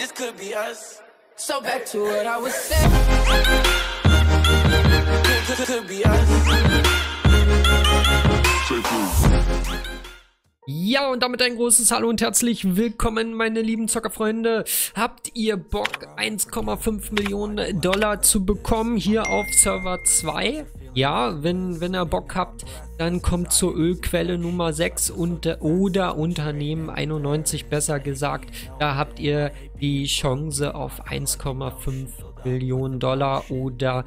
this could be us. So back to what I was saying. Could, could be us. Ja, und damit ein großes Hallo und herzlich willkommen, meine lieben Zockerfreunde. Habt ihr Bock, 1,5 Millionen Dollar zu bekommen hier auf Server 2? Ja, wenn, wenn ihr Bock habt, dann kommt zur Ölquelle Nummer 6 und, oder Unternehmen 91 besser gesagt. Da habt ihr die Chance auf 1,5 Millionen Dollar oder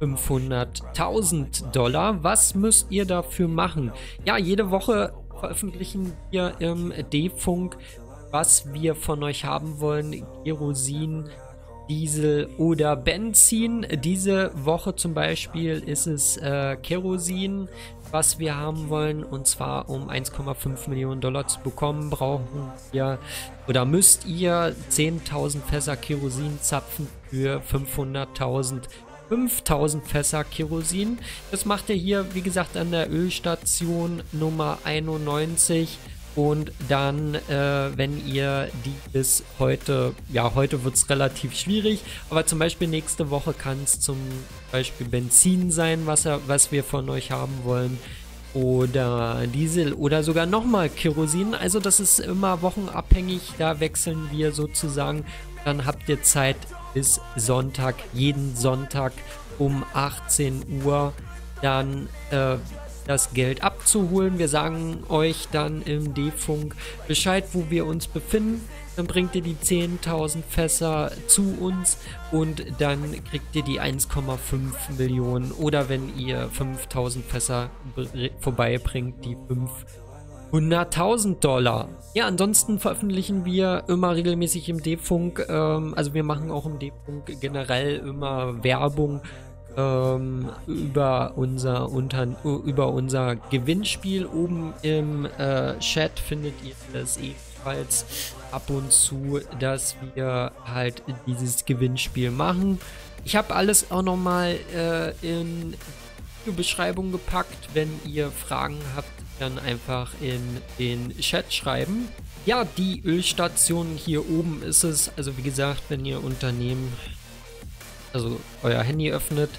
500.000 Dollar. Was müsst ihr dafür machen? Ja, jede Woche veröffentlichen wir im D-Funk, was wir von euch haben wollen. Kerosin, Diesel oder Benzin. Diese Woche zum Beispiel ist es äh, Kerosin, was wir haben wollen. Und zwar um 1,5 Millionen Dollar zu bekommen, brauchen wir oder müsst ihr 10.000 Fässer Kerosin zapfen für 500.000 5000 Fässer Kerosin. Das macht ihr hier, wie gesagt, an der Ölstation Nummer 91. Und dann, äh, wenn ihr die bis heute, ja, heute wird es relativ schwierig, aber zum Beispiel nächste Woche kann es zum Beispiel Benzin sein, was, was wir von euch haben wollen. Oder Diesel oder sogar nochmal Kerosin. Also das ist immer wochenabhängig. Da wechseln wir sozusagen. Dann habt ihr Zeit, bis Sonntag, jeden Sonntag um 18 Uhr dann äh, das Geld abzuholen. Wir sagen euch dann im D-Funk Bescheid, wo wir uns befinden. Dann bringt ihr die 10.000 Fässer zu uns und dann kriegt ihr die 1,5 Millionen. Oder wenn ihr 5.000 Fässer vorbeibringt, die 5 100.000 Dollar. Ja, ansonsten veröffentlichen wir immer regelmäßig im D-Funk, ähm, also wir machen auch im D-Funk generell immer Werbung ähm, über unser unter, über unser Gewinnspiel. Oben im äh, Chat findet ihr das ebenfalls ab und zu, dass wir halt dieses Gewinnspiel machen. Ich habe alles auch nochmal äh, in die Beschreibung gepackt. Wenn ihr Fragen habt, dann einfach in den Chat schreiben. Ja, die Ölstation hier oben ist es. Also wie gesagt, wenn ihr Unternehmen, also euer Handy öffnet,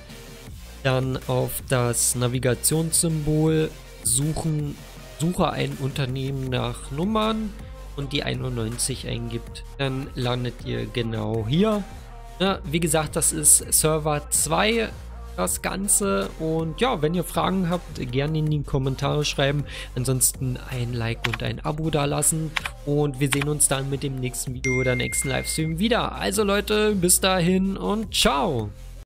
dann auf das Navigationssymbol suchen, suche ein Unternehmen nach Nummern und die 91 eingibt, dann landet ihr genau hier. Ja, wie gesagt, das ist Server 2 das Ganze. Und ja, wenn ihr Fragen habt, gerne in die Kommentare schreiben. Ansonsten ein Like und ein Abo da lassen. Und wir sehen uns dann mit dem nächsten Video oder nächsten Livestream wieder. Also Leute, bis dahin und ciao.